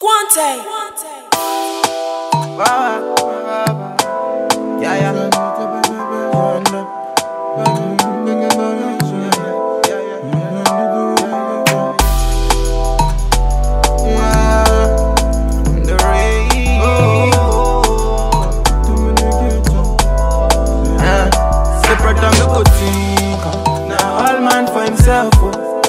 Quante. Yeah, yeah. Now all man for himself. Oh.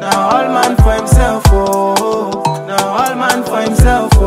Now all man for himself. Oh. Now all man for himself.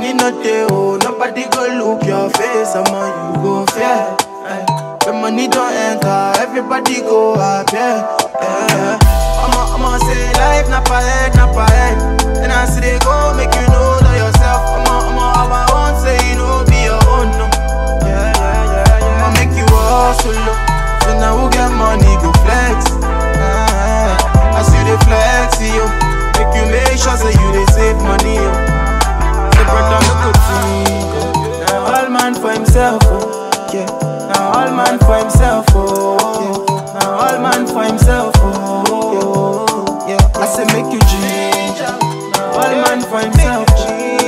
Money no dey, oh. Nobody go look your face. I'm on you go. Yeah. Eh, Aye. When money don't enter, everybody go up, yeah, yeah. I'ma, I'ma say life not per head, not per head. And I see they go make you know that yourself. I'ma, I'ma have my own, say you know be your own, no. Yeah, yeah, yeah, yeah. I'ma make you hustle, look. So now who get money go flex. say make you change. All man for himself.